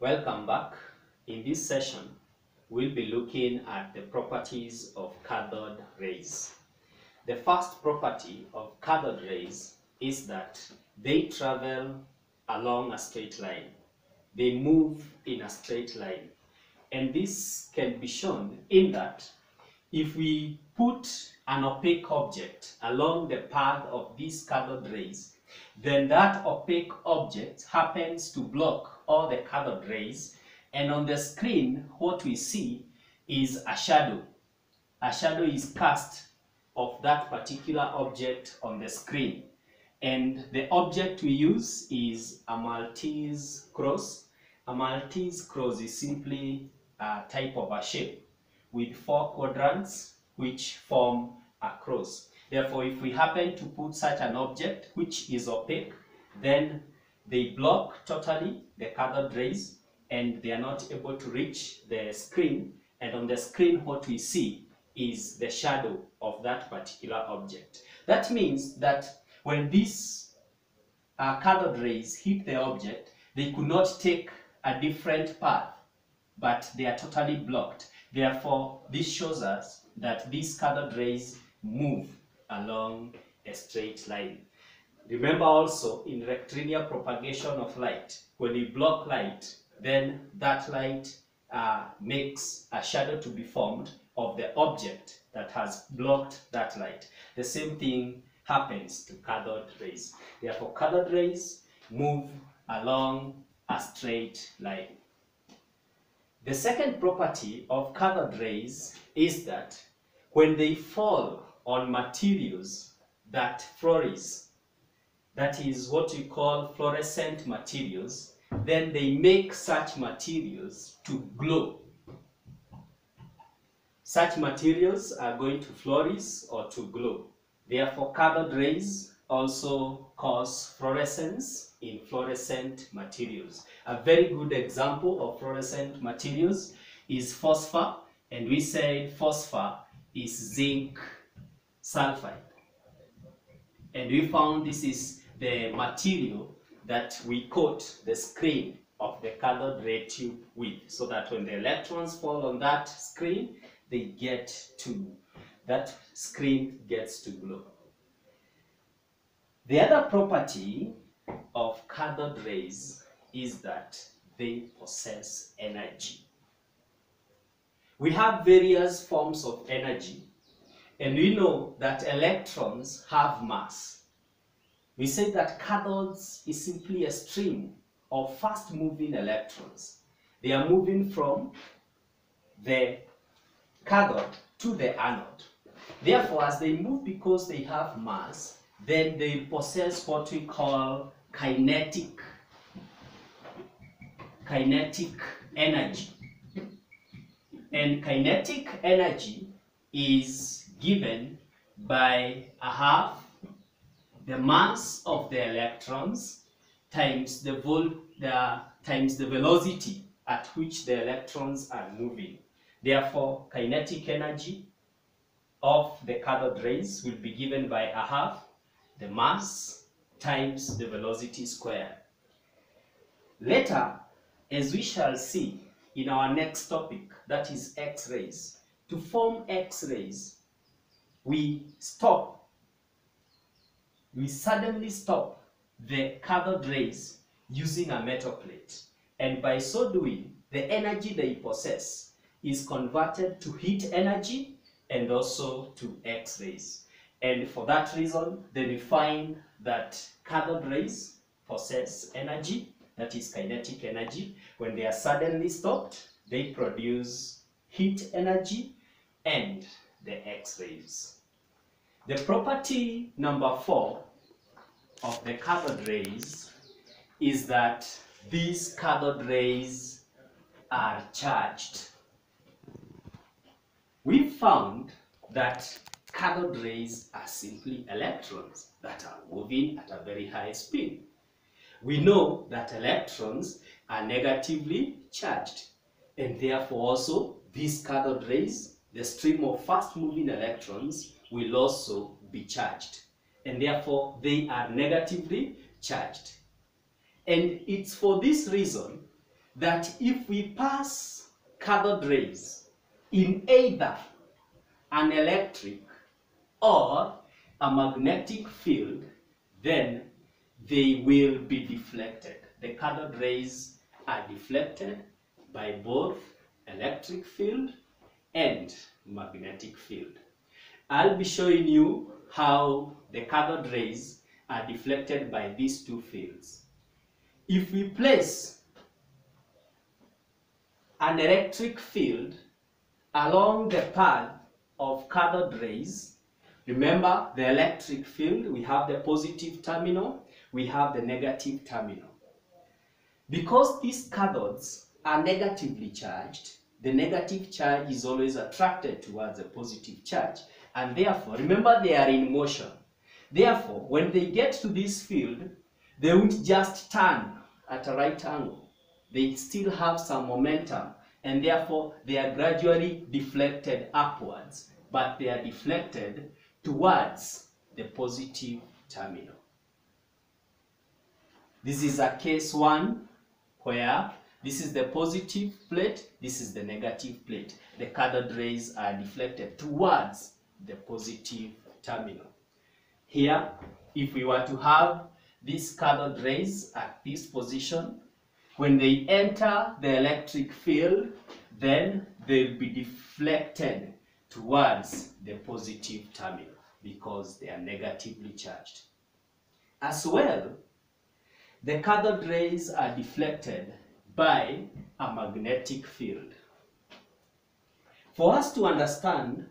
Welcome back. In this session, we'll be looking at the properties of cathode rays. The first property of cathode rays is that they travel along a straight line. They move in a straight line. And this can be shown in that if we put an opaque object along the path of these cathode rays, then that opaque object happens to block all the cathode rays and on the screen what we see is a shadow. A shadow is cast of that particular object on the screen and the object we use is a Maltese cross. A Maltese cross is simply a type of a shape with four quadrants which form a cross. Therefore, if we happen to put such an object which is opaque, then they block totally the cathode rays and they are not able to reach the screen. And on the screen, what we see is the shadow of that particular object. That means that when these uh, cathode rays hit the object, they could not take a different path, but they are totally blocked. Therefore, this shows us that these cathode rays move along a straight line. Remember also in rectilinear propagation of light, when you block light, then that light uh, makes a shadow to be formed of the object that has blocked that light. The same thing happens to cathode rays. Therefore, cathode rays move along a straight line. The second property of cathode rays is that when they fall on materials that fluoresce, that is what we call fluorescent materials, then they make such materials to glow. Such materials are going to fluoresce or to glow. Therefore, cathode rays also cause fluorescence in fluorescent materials. A very good example of fluorescent materials is phosphor, and we said phosphor is zinc sulfide. And we found this is the material that we coat the screen of the cathode ray tube with so that when the electrons fall on that screen, they get to, that screen gets to glow. The other property of cathode rays is that they possess energy. We have various forms of energy and we know that electrons have mass. We say that cathodes is simply a stream of fast moving electrons. They are moving from the cathode to the anode. Therefore, as they move because they have mass, then they possess what we call kinetic kinetic energy. And kinetic energy is given by a half the mass of the electrons times the, vol the times the velocity at which the electrons are moving. Therefore, kinetic energy of the cathode rays will be given by a half the mass times the velocity squared. Later, as we shall see in our next topic, that is X-rays, to form X-rays, we stop, we suddenly stop the cathode rays using a metal plate. And by so doing, the energy they possess is converted to heat energy and also to X-rays. And for that reason, then we find that cathode rays possess energy, that is kinetic energy. When they are suddenly stopped, they produce heat energy and the X-rays. The property number four of the cathode rays is that these cathode rays are charged. We found that cathode rays are simply electrons that are moving at a very high speed. We know that electrons are negatively charged and therefore also these cathode rays, the stream of fast moving electrons will also be charged and therefore they are negatively charged. And it's for this reason that if we pass cathode rays in either an electric or a magnetic field, then they will be deflected. The cathode rays are deflected by both electric field and magnetic field. I'll be showing you how the cathode rays are deflected by these two fields. If we place an electric field along the path of cathode rays, remember the electric field, we have the positive terminal, we have the negative terminal. Because these cathodes are negatively charged, the negative charge is always attracted towards a positive charge. And therefore, remember they are in motion. Therefore, when they get to this field, they won't just turn at a right angle. They still have some momentum and therefore they are gradually deflected upwards, but they are deflected towards the positive terminal. This is a case one where this is the positive plate, this is the negative plate. The cathode rays are deflected towards the positive terminal. Here, if we were to have these cathode rays at this position, when they enter the electric field, then they'll be deflected towards the positive terminal because they are negatively charged. As well, the cathode rays are deflected by a magnetic field. For us to understand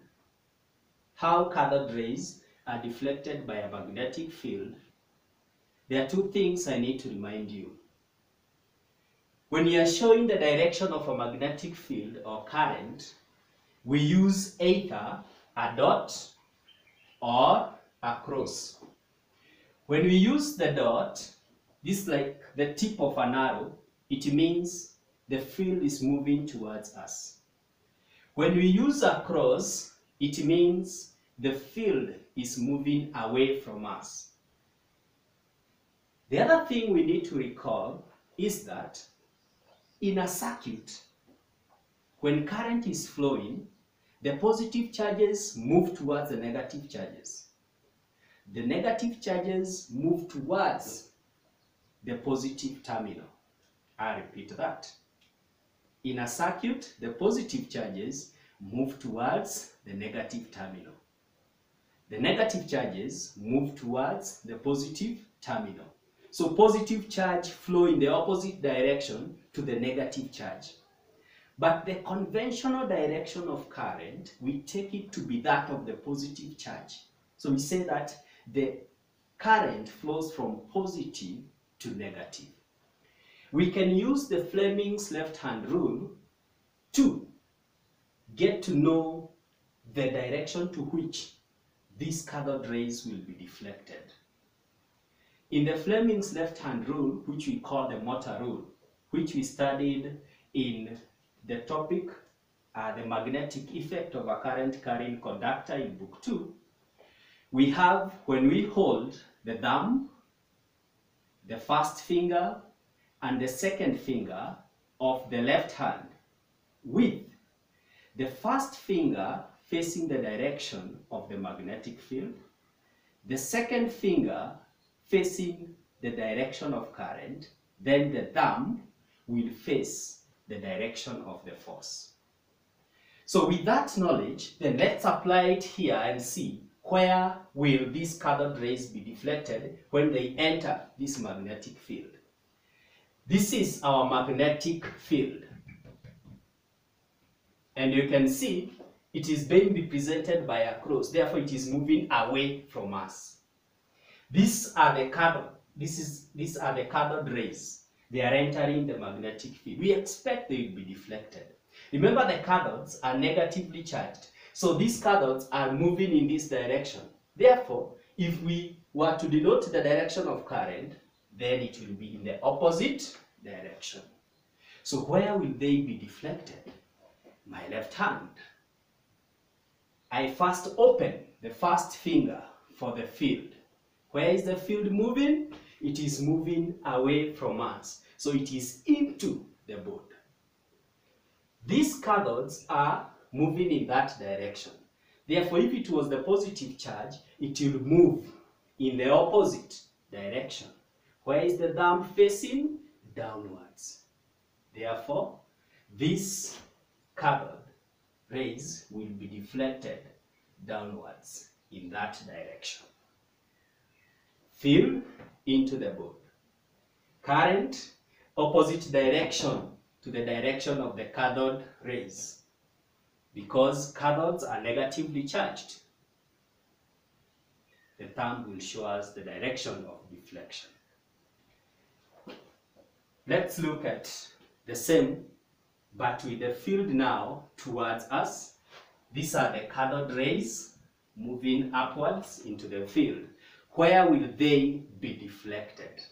how cathode rays are deflected by a magnetic field, there are two things I need to remind you. When you are showing the direction of a magnetic field or current, we use either a dot or a cross. When we use the dot, this like the tip of an arrow, it means the field is moving towards us. When we use a cross, it means the field is moving away from us. The other thing we need to recall is that in a circuit, when current is flowing, the positive charges move towards the negative charges. The negative charges move towards the positive terminal. I repeat that. In a circuit, the positive charges move towards the negative terminal. The negative charges move towards the positive terminal. So positive charge flow in the opposite direction to the negative charge. But the conventional direction of current, we take it to be that of the positive charge. So we say that the current flows from positive to negative. We can use the Fleming's left-hand rule to get to know the direction to which these cathode rays will be deflected. In the Fleming's left-hand rule, which we call the motor rule, which we studied in the topic, uh, the magnetic effect of a current carrying conductor in book 2, we have when we hold the thumb, the first finger, and the second finger of the left hand with the first finger facing the direction of the magnetic field, the second finger facing the direction of current, then the thumb will face the direction of the force. So with that knowledge, then let's apply it here and see where will these cathode rays be deflected when they enter this magnetic field. This is our magnetic field. And you can see it is being represented by a cross. Therefore, it is moving away from us. These are the cathode. This is, these are the cathode rays. They are entering the magnetic field. We expect they will be deflected. Remember the cathodes are negatively charged. So these cathodes are moving in this direction. Therefore, if we were to denote the direction of current, then it will be in the opposite direction. So where will they be deflected? My left hand. I first open the first finger for the field. Where is the field moving? It is moving away from us. So it is into the board. These cathodes are moving in that direction. Therefore, if it was the positive charge, it will move in the opposite direction. Where is the thumb facing? Downwards. Therefore, this cathode rays will be deflected downwards in that direction. Field into the board. Current opposite direction to the direction of the cathode rays because cathodes are negatively charged. The thumb will show us the direction of deflection. Let's look at the same but with the field now towards us. These are the cathode rays moving upwards into the field. Where will they be deflected?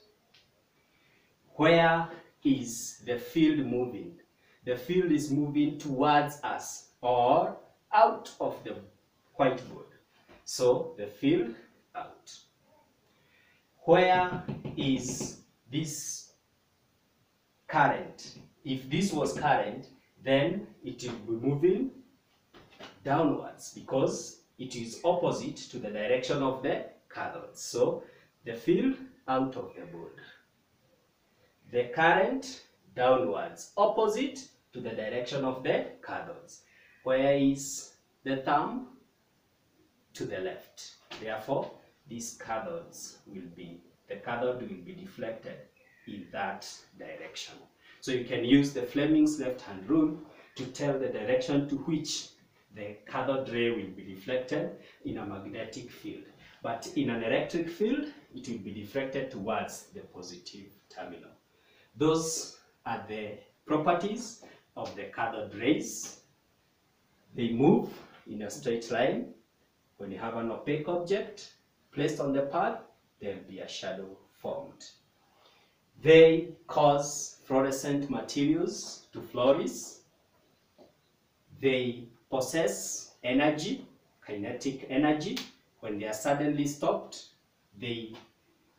Where is the field moving? The field is moving towards us or out of the whiteboard. So the field out. Where is this current? If this was current, then it will be moving downwards because it is opposite to the direction of the cathode. So the field out of the board. The current downwards, opposite to the direction of the cathodes. Where is the thumb? To the left. Therefore, these cathodes will be, the cathode will be deflected in that direction. So you can use the Fleming's left-hand rule to tell the direction to which the cathode ray will be deflected in a magnetic field. But in an electric field, it will be deflected towards the positive terminal. Those are the properties of the cathode rays. They move in a straight line. When you have an opaque object placed on the path, there will be a shadow formed. They cause fluorescent materials to fluoresce. They possess energy, kinetic energy. When they are suddenly stopped, they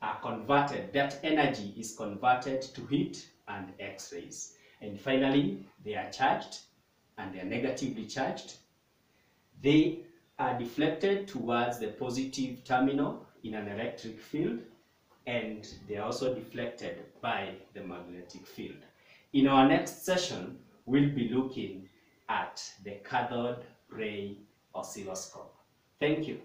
are converted. That energy is converted to heat and X-rays. And finally, they are charged and they are negatively charged. They are deflected towards the positive terminal in an electric field and they are also deflected by the magnetic field. In our next session, we'll be looking at the cathode ray oscilloscope. Thank you.